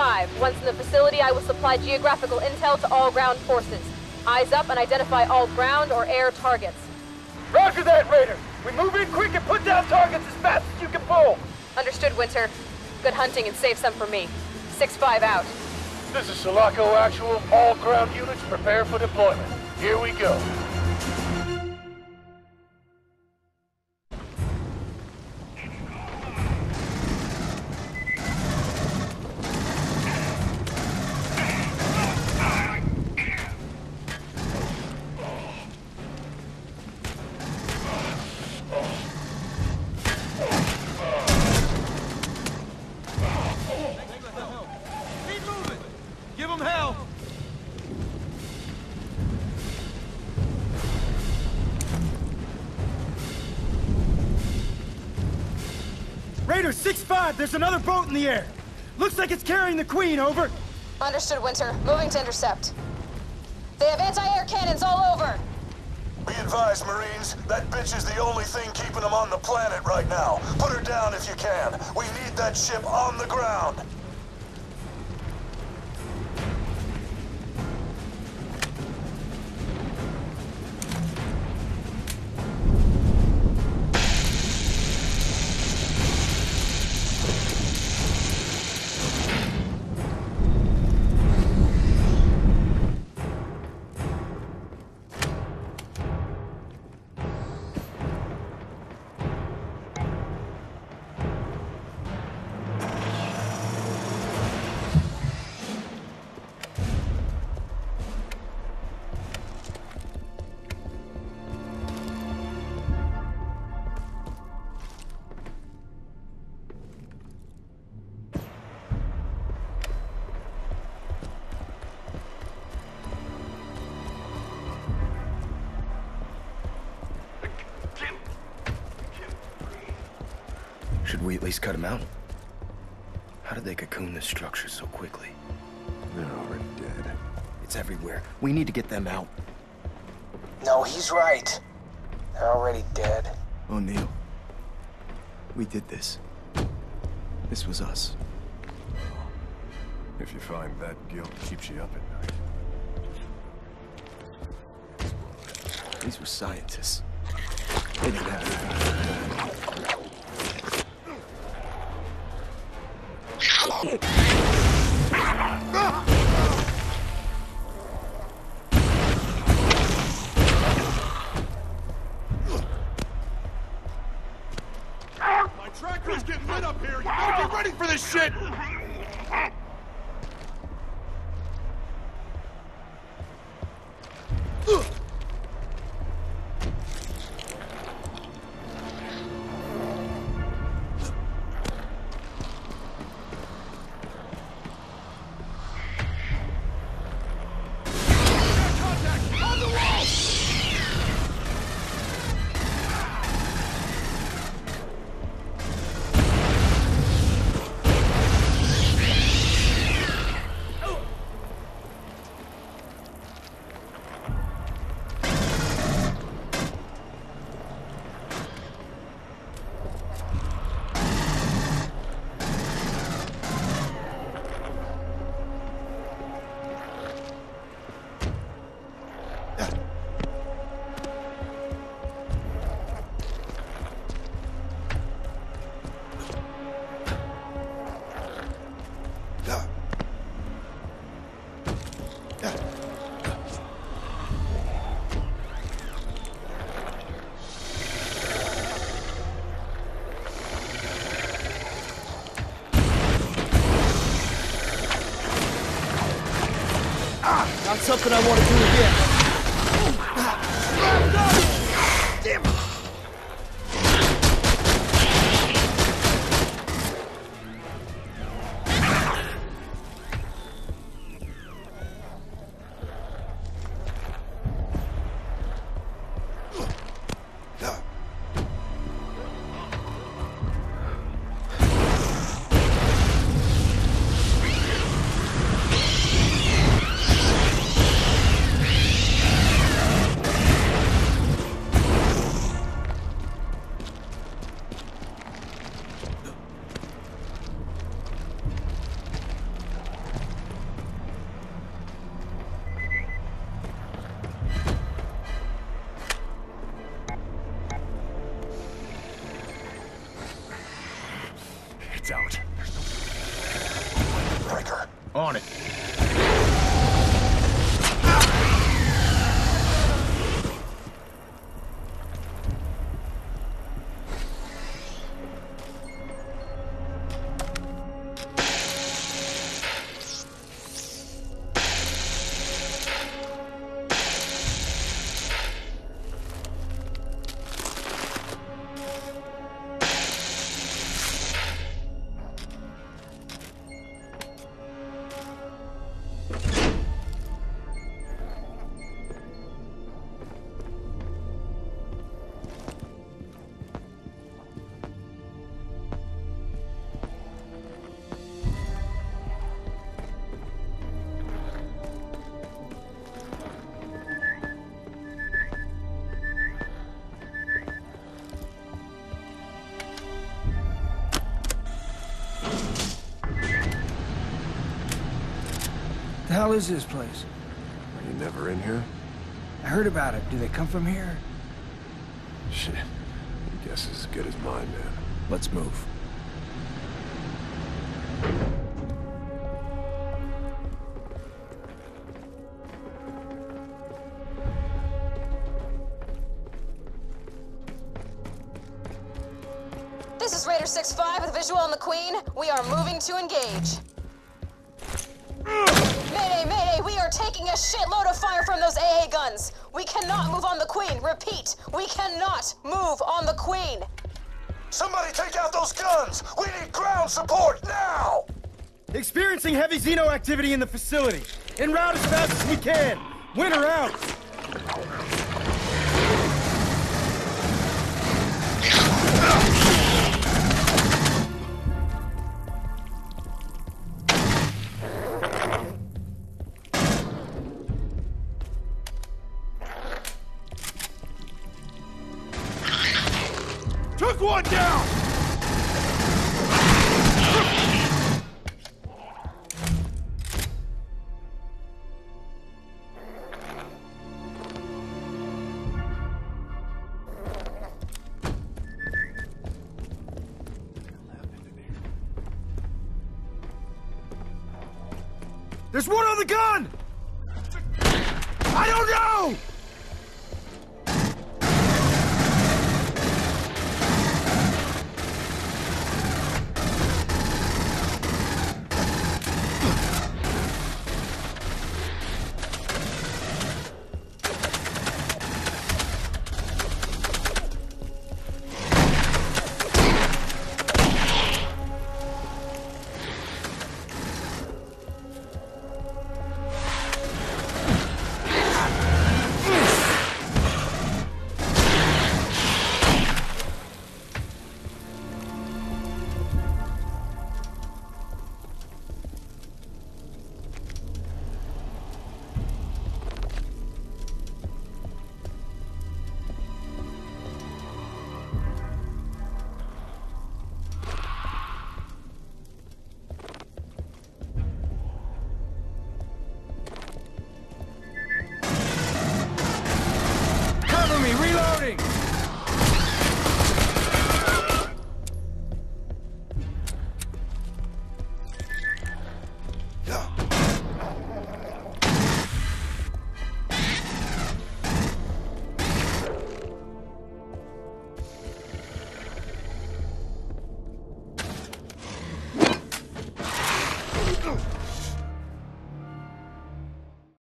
6-5. Once in the facility, I will supply geographical intel to all ground forces. Eyes up and identify all ground or air targets. Roger that, Raider! We move in quick and put down targets as fast as you can pull! Understood, Winter. Good hunting and save some for me. 6-5 out. This is Sulaco Actual. All ground units prepare for deployment. Here we go. 5, there's another boat in the air. Looks like it's carrying the Queen, over. Understood, Winter. Moving to intercept. They have anti-air cannons all over. Be advised, Marines. That bitch is the only thing keeping them on the planet right now. Put her down if you can. We need that ship on the ground. Should we at least cut him out? How did they cocoon this structure so quickly? They're already dead. It's everywhere. We need to get them out. No, he's right. They're already dead. O'Neal. We did this. This was us. If you find that guilt keeps you up at night. These were scientists. They didn't have Oh. Not something I want to do again. out. Riker. On it. Hell is this place? Are you never in here? I heard about it. Do they come from here? Shit. Your guess is as good as mine, man. Let's move. This is Raider 6-5 with visual on the Queen. We are moving to engage. Mayday, mayday, we are taking a shitload of fire from those AA guns. We cannot move on the Queen. Repeat, we cannot move on the Queen. Somebody take out those guns! We need ground support now! Experiencing heavy Xeno activity in the facility. En route as fast as we can. Winter out. There's one on the gun! I don't know!